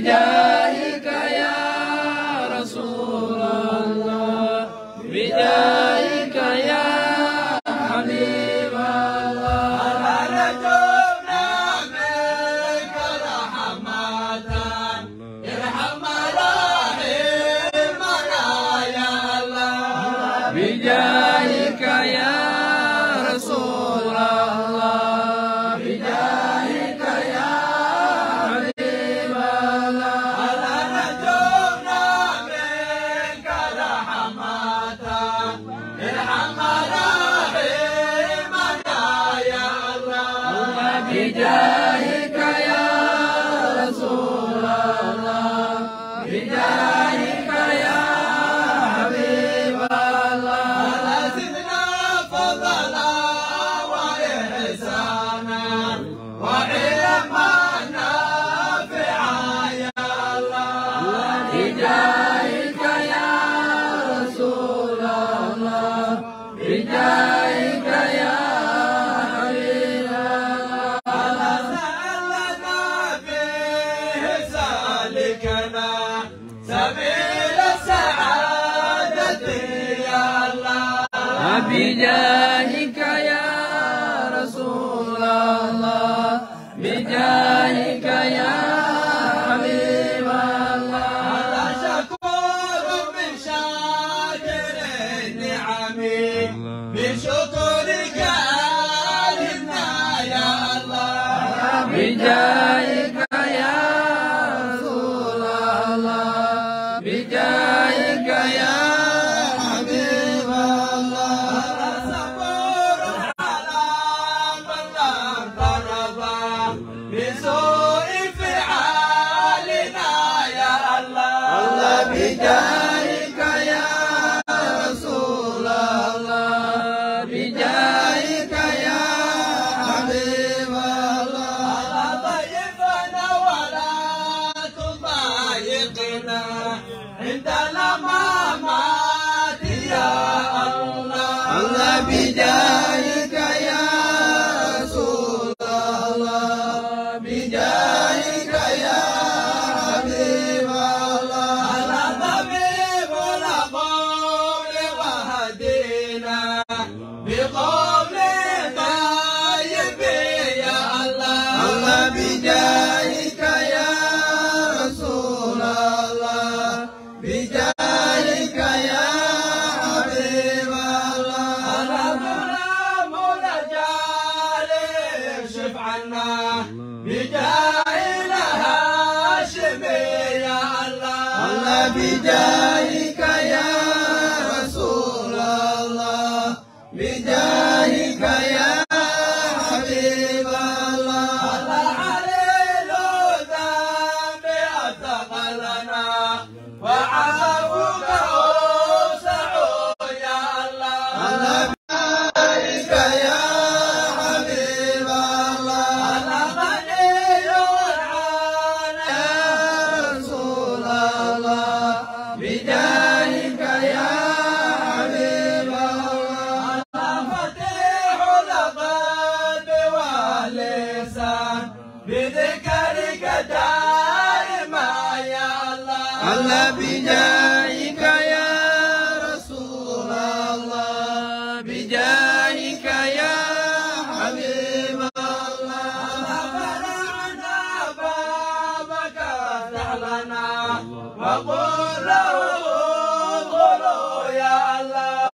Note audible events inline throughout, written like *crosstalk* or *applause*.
Jai بجاهك يا الله الله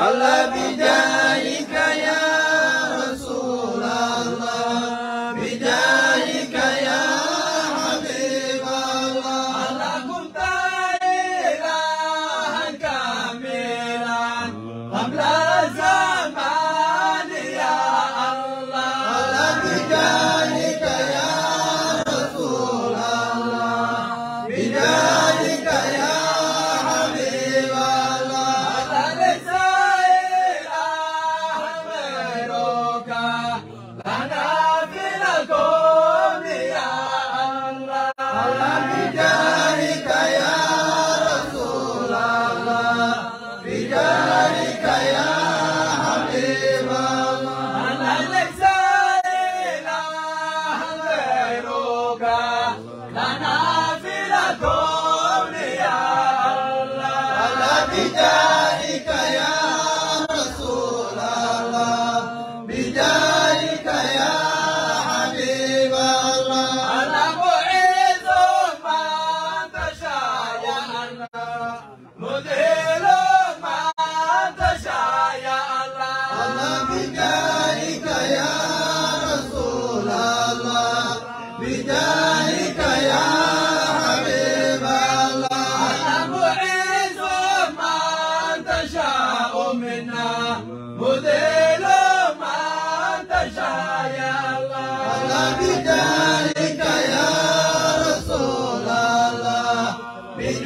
I love you.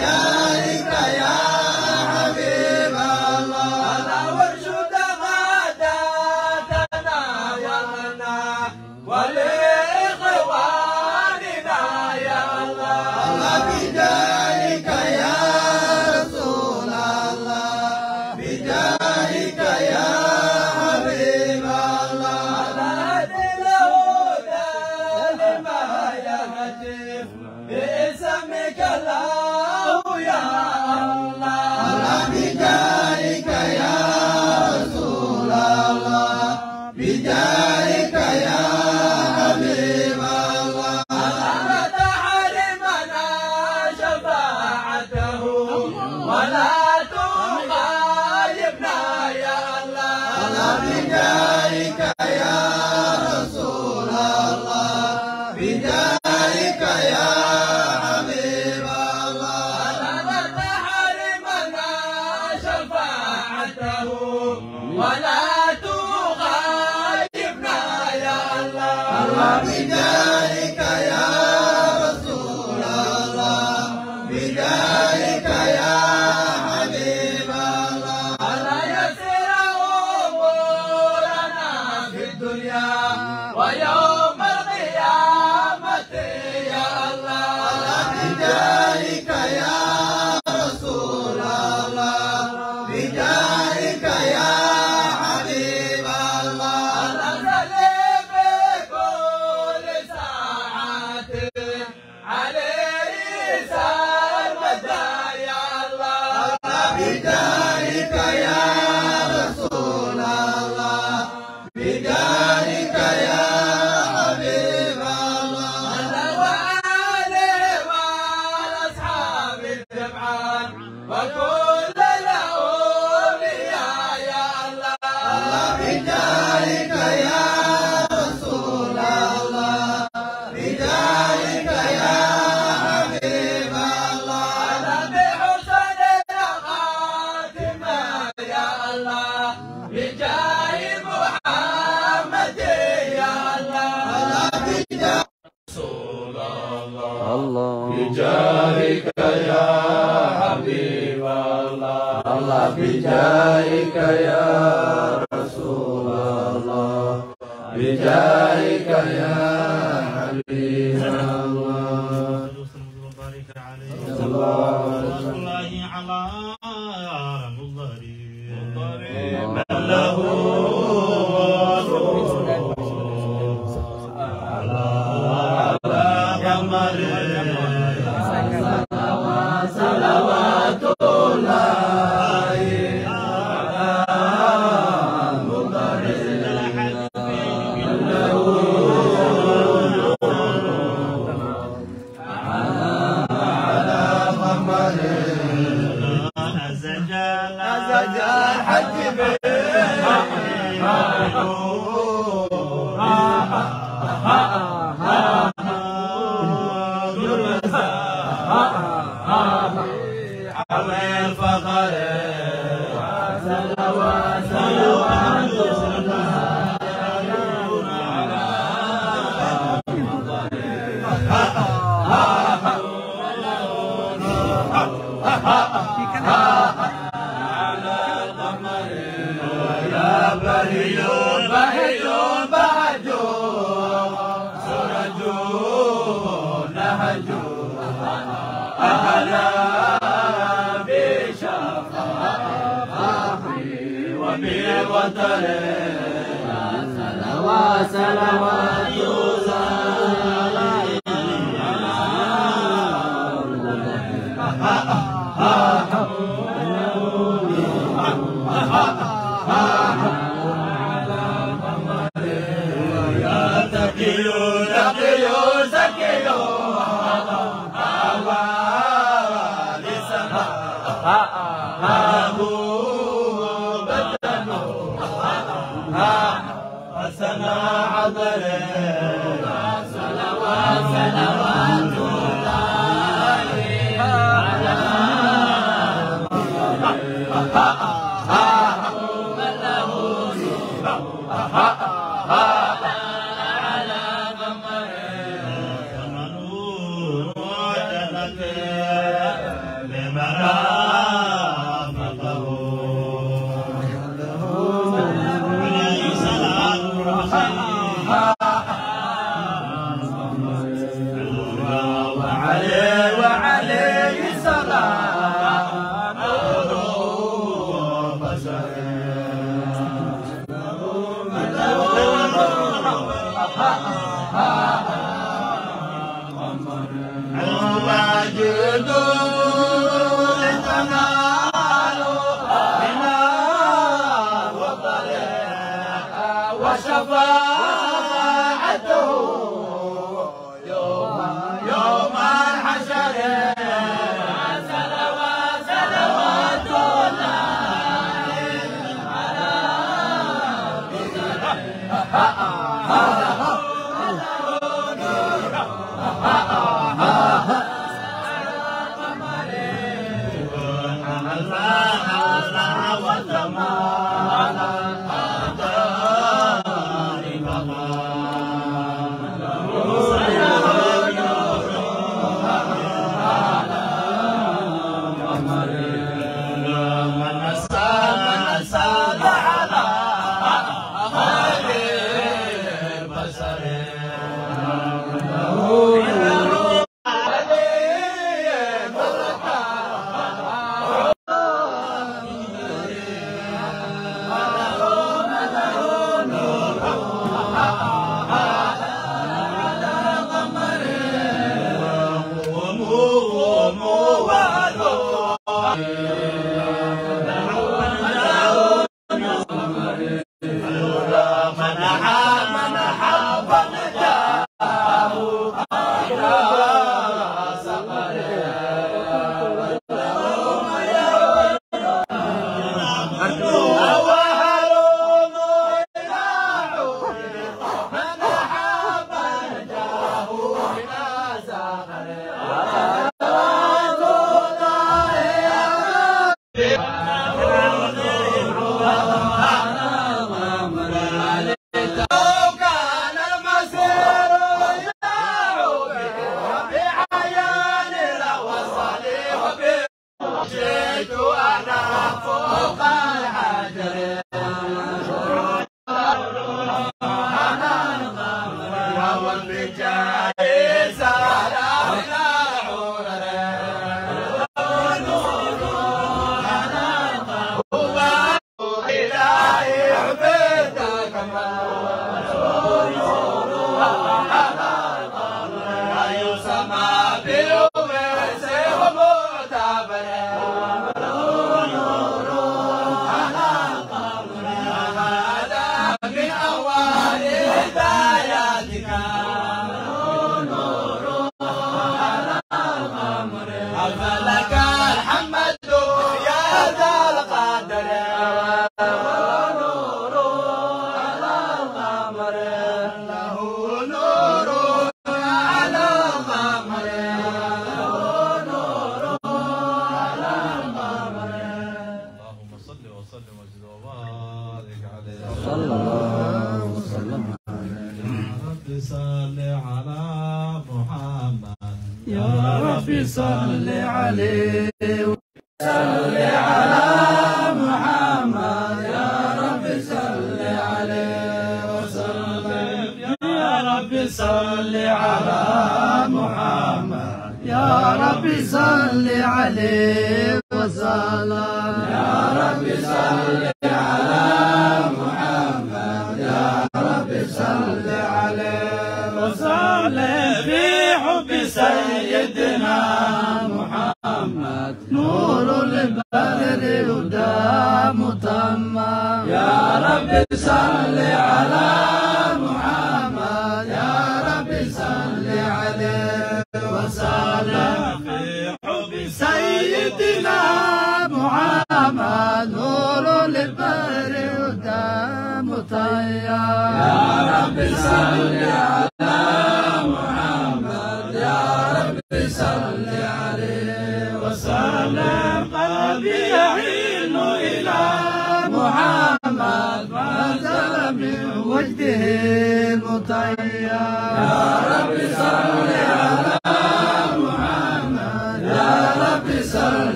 Yeah. Indah Hikayat بجاهك يا رسول الله بجاهك يا Ah. *laughs* मन जाए صل عليه. صل على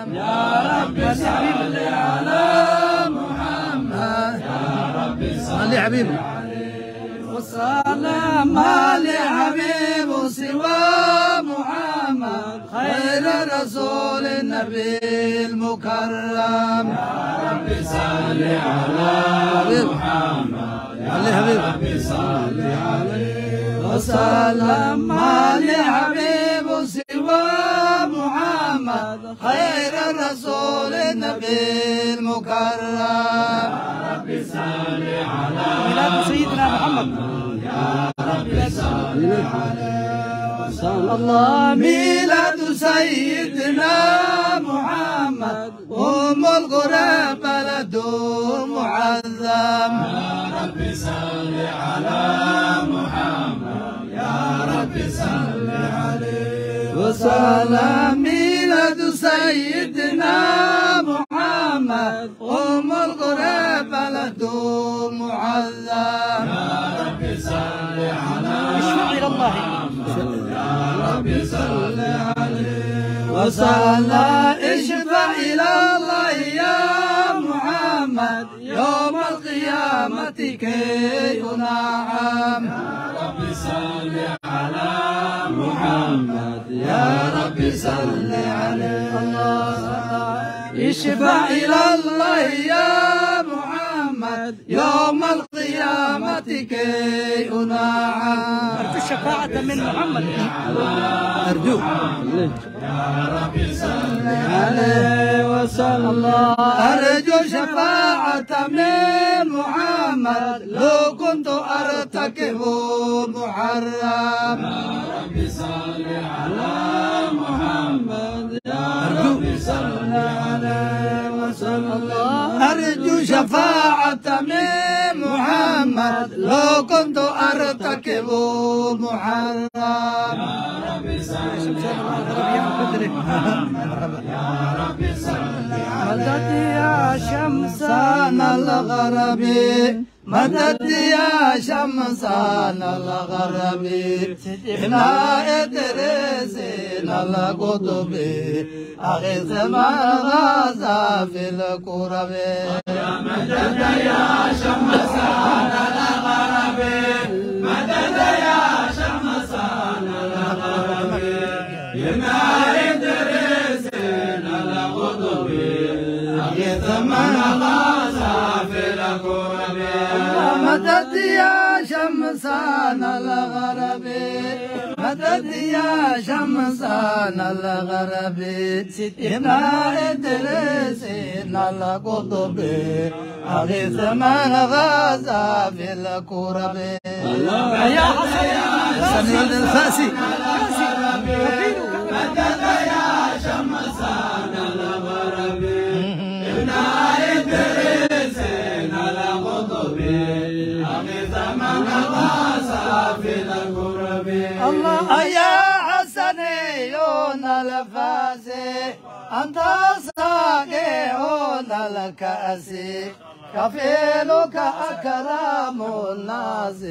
مطيب يا رب صل على محمد. يا رب صل يا حبيبي. وسلام لحبيب سوى محمد. خير رسول النبي المكرم. يا رب صل على محمد. يا رب صل عليه. وسلم لحبيب سوى محمد خير الرسول النبي المكرم. يا رب صل على سيدنا محمد. يا رب صل عليه وسلم الله ميلاد سيدنا محمد. أم القرى بلد معظم. يا رب صل على محمد يا رب صل عليه وسلم أم القرى بلد معظم يا رب صل على إلى الله. رب صل عليه وصلى اشفع إلى الله يا محمد. يوم القيامة كي ينعم. يا رب صل على محمد يا رب صل عليه. اشفع إلى الله يا محمد يوم القيامة كي ينعم أرجو الشفاعة من محمد. أرجو. عليه وسلم أرجو شفاعة من محمد لو كنت أرتكب محرم. يا رب صل على محمد. يا رب صل عليه وسلم أرجو شفاعة من محمد. لو كنت أرتكب محرم يا رب صل مدد يا شمسان الغرب مدد يا شمسان الغرب إنا إدريسين القطب أغث ما غازا في الكرب يا مدد يا شمسان مدد يا شمسان الغرب مدد يا شمسان الغرب ستنا إدريس القطب. أغيث من غازا في الكرب. يا حسن يا حسن الفاسي مدد يا الكرب الله يا الفاسي أنت ساقيون الكأس. كفيلك أكرم الناس.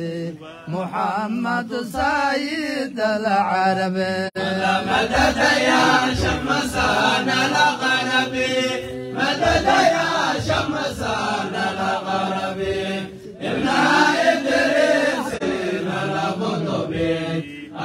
محمد سيد العرب. مدد يا شمسان الغرب. مدد يا شمسان الغرب. ابن إدريس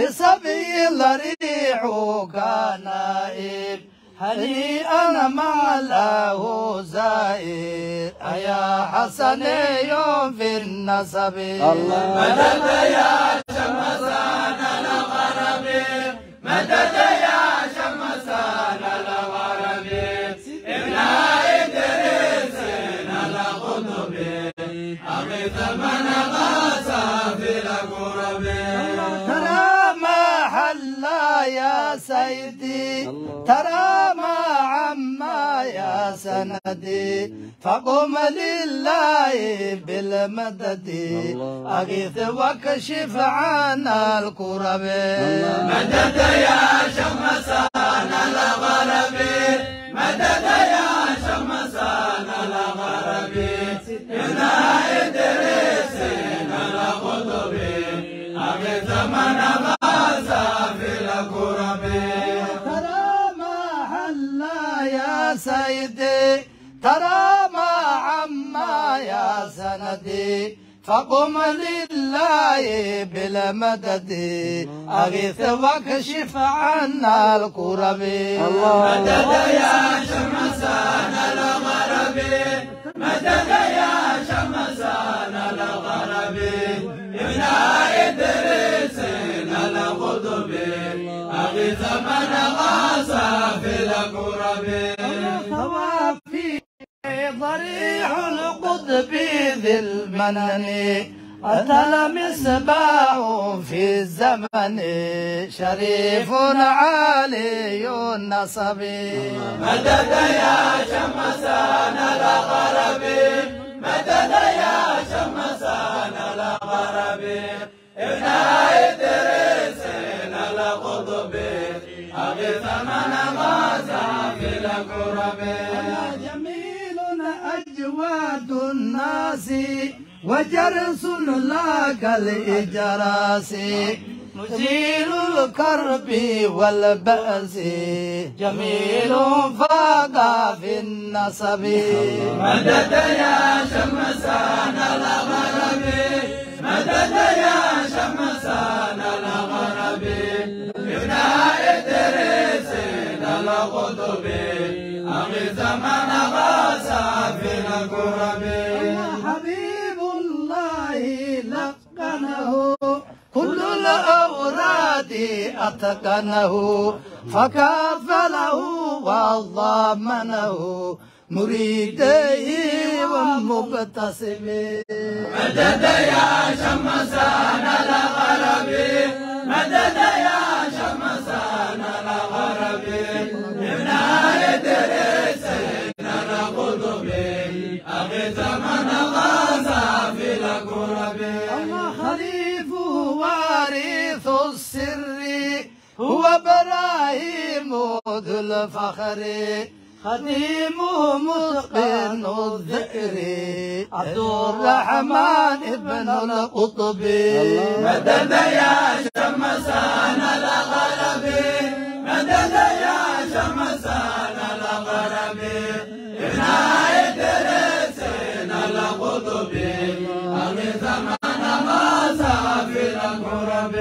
زائر بسبي ريحك نائب هنيئا مع له زائر. أيا حسن يوم في النسب مدد يا شمسان الغرب مدد يا شمسان الغرب ابن إدريس القطب أغث من غاصى في الكرب يا سيدي ترى ما عما يا سندي. فقم لله بالمدد. أغيث واكشف عنا الكرب. مدد يا شمسان الغرب. مدد يا شمسان الغرب. ابن إدريس القطب أغث من غاصى في الكرب ترى ما حل يا سيدي ترى ما عما يا سندي. فقم لله بالمدد أغيث واكشف عنا الكرب مدد يا شمسان الغرب مدد يا شمسان الغرب ابن إدريس أغث من غاصى في الكرب خوافي ضريح القطب ذي المنن أتى المصباح في الزمن شريف عالي النصب مدد يا شمسان الغرب مدد يا شمسان الغرب ابن إدريس القطب أغث من غاصى في الكرب. جميل أجواد الناس وجرس لك الإجراس. مزيل الكرب والبأس جميل فاق في النصب. مدد يا شمسان الغرب. مدد يا شمسان أغث من غاصى في الكرب. حبيب الله لقنه. كل الأوراد أتقنه. فكافله وضمنه. مريديه ومبتسمين مدد يا شمسان الغرب. مدد يا شمسان فخري خديمه متقن الذكر. عبد الرحمن ابن القطبي مدد يا شمسان الغربي مدد يا شمسان الغربي ابن ادريسين القطبي اغيث من ما سافر الغرب